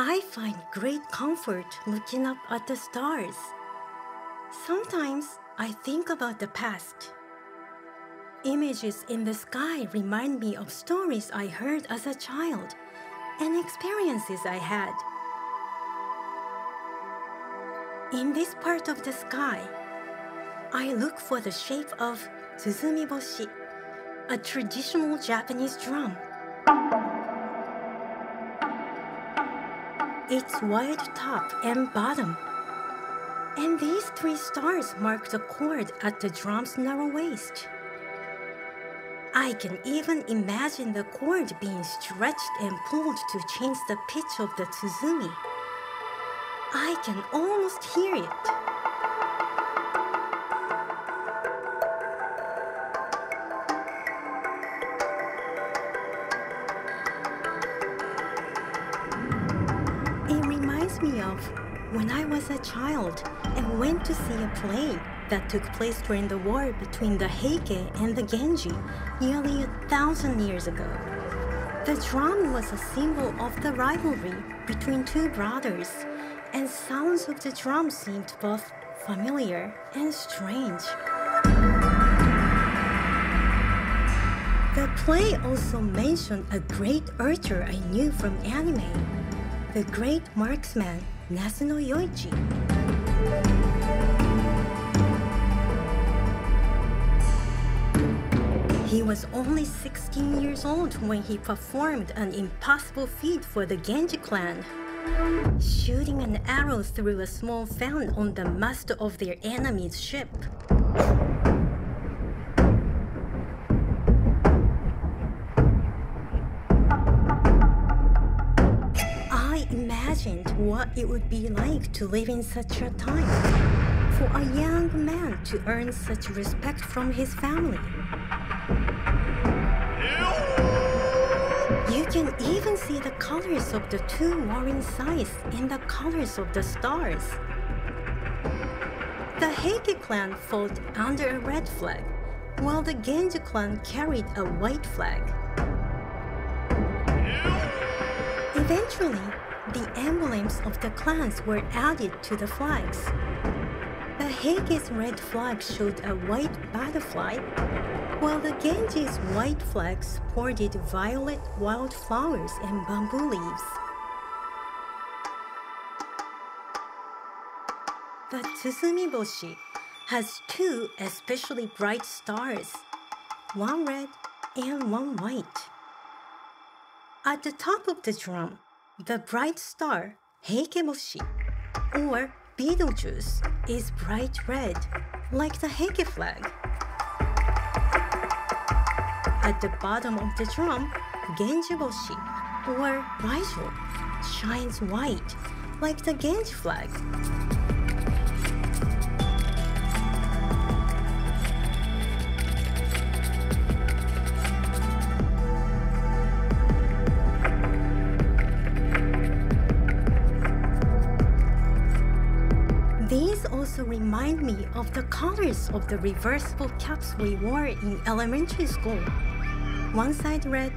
I find great comfort looking up at the stars. Sometimes I think about the past. Images in the sky remind me of stories I heard as a child and experiences I had. In this part of the sky, I look for the shape of Tsuzumiboshi, a traditional Japanese drum. Its wide top and bottom. And these three stars mark the cord at the drum's narrow waist. I can even imagine the cord being stretched and pulled to change the pitch of the tsuzumi. I can almost hear. It when I was a child and went to see a play that took place during the war between the Heike and the Genji nearly a thousand years ago. The drum was a symbol of the rivalry between two brothers, and sounds of the drum seemed both familiar and strange. The play also mentioned a great archer I knew from anime, the great marksman He was only 16 years old when he performed an impossible feat for the Genji clan. Shooting an arrow through a small fan on the mast of their enemy's ship. Imagined what it would be like to live in such a time. For a young man to earn such respect from his family. You can even see the colors of the two warring sides in the colors of the stars. The Heike clan fought under a red flag, while the Genji clan carried a white flag. Eventually, the emblems of the clans were added to the flags. The Heike's red flag showed a white butterfly, while the Genji's white flag sported violet wildflowers and bamboo leaves. The Tsuzumiboshi has two especially bright stars, one red and one white. At the top of the drum, the bright star Heikeboshi, or Betelgeuse, is bright red, like the Heike flag. At the bottom of the drum, Genjiboshi, or Rigel, shines white, like the Genji flag. Remind me of the colors of the reversible caps we wore in elementary school. One side red,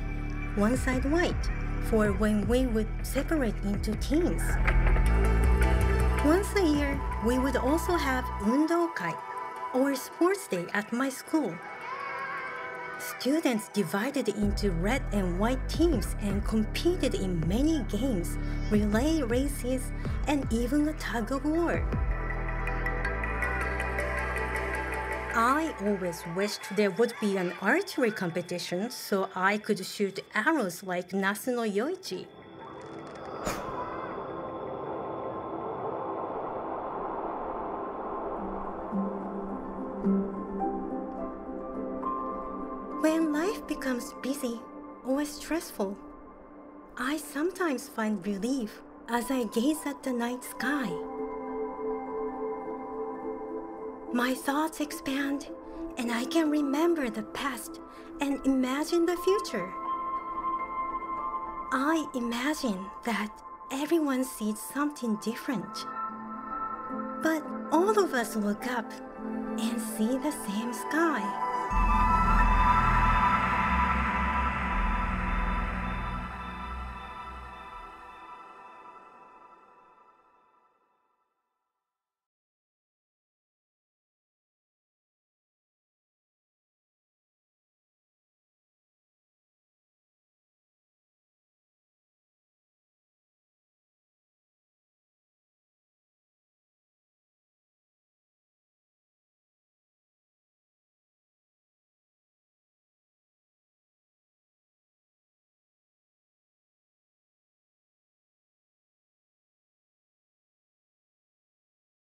one side white, for when we would separate into teams. Once a year, we would also have undokai, or sports day at my school. Students divided into red and white teams and competed in many games, relay races, and even a tug of war. I always wished there would be an archery competition so I could shoot arrows like Nasu no Yoichi. When life becomes busy or stressful, I sometimes find relief as I gaze at the night sky. My thoughts expand, and I can remember the past and imagine the future. I imagine that everyone sees something different. But all of us look up and see the same sky.